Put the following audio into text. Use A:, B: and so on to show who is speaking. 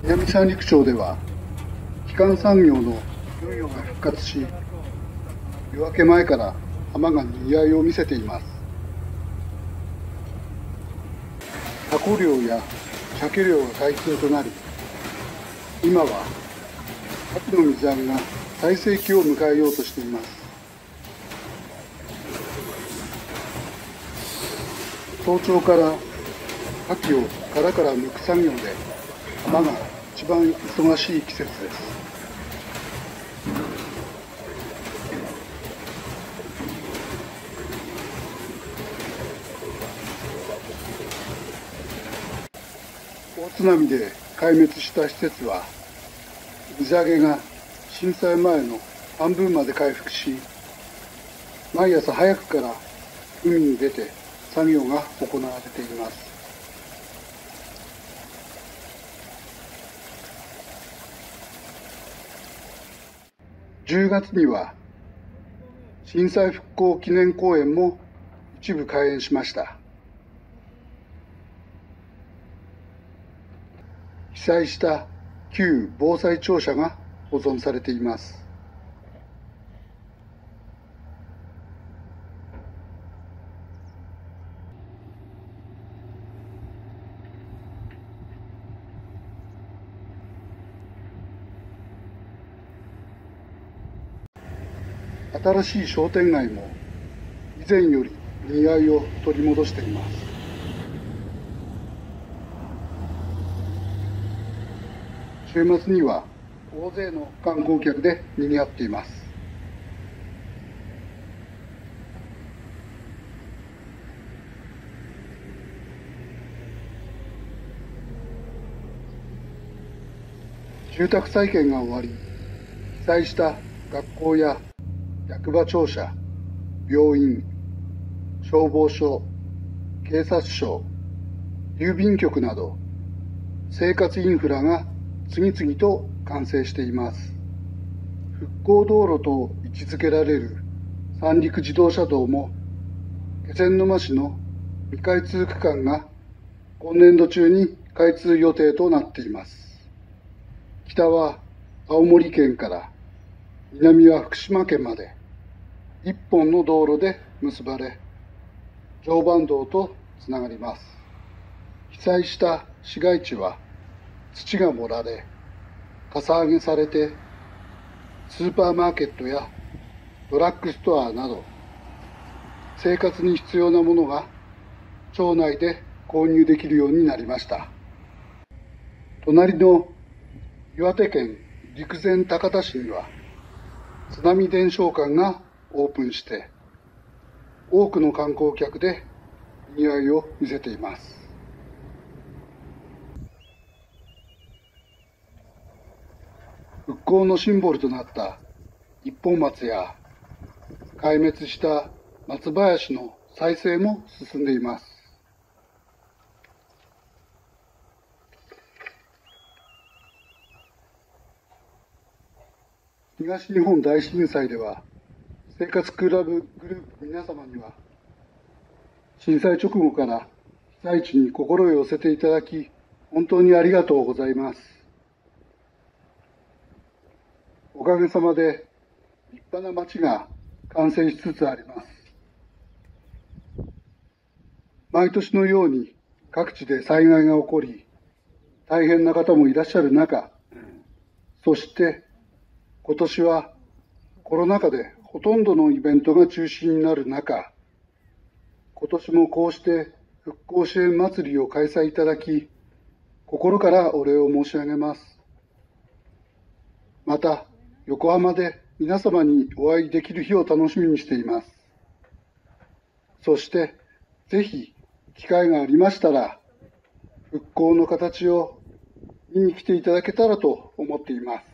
A: 南三陸町では基幹産業の漁業が復活し夜明け前から浜がにぎわいを見せています。タコ漁や鮭漁が解禁となり今は秋の水揚げが最盛期を迎えようとしています。早朝から牡蠣を殻から剥く作業で浜が一番忙しい季節です。大津波で壊滅した施設は水揚げが震災前の半分まで回復し毎朝早くから海に出て作業が行われています。10月には震災復興記念公園も一部開園しました。被災した旧防災庁舎が保存されています。新しい商店街も以前よりにぎわいを取り戻しています。週末には大勢の観光客でにぎわっています。住宅再建が終わり被災した学校や役場庁舎病院消防署警察署郵便局など生活インフラが次々と完成しています。復興道路と位置づけられる三陸自動車道も気仙沼市の未開通区間が今年度中に開通予定となっています。北は青森県から南は福島県まで一本の道路で結ばれ常磐道とつながります。被災した市街地は土が盛られかさ上げされてスーパーマーケットやドラッグストアなど生活に必要なものが町内で購入できるようになりました。隣の岩手県陸前高田市には津波伝承館がオープンして多くの観光客でにぎわいを見せています。復興のシンボルとなった一本松や壊滅した松林の再生も進んでいます。東日本大震災では生活クラブグループ皆様には震災直後から被災地に心を寄せていただき本当にありがとうございますおかげさまで立派な町が完成しつつあります。毎年のように各地で災害が起こり、大変な方もいらっしゃる中、そして今年はコロナ禍でほとんどのイベントが中止になる中、今年もこうして復興支援祭りを開催いただき、心からお礼を申し上げます。また、横浜で皆様にお会いできる日を楽しみにしています。そして、ぜひ、機会がありましたら、復興の形を見に来ていただけたらと思っています。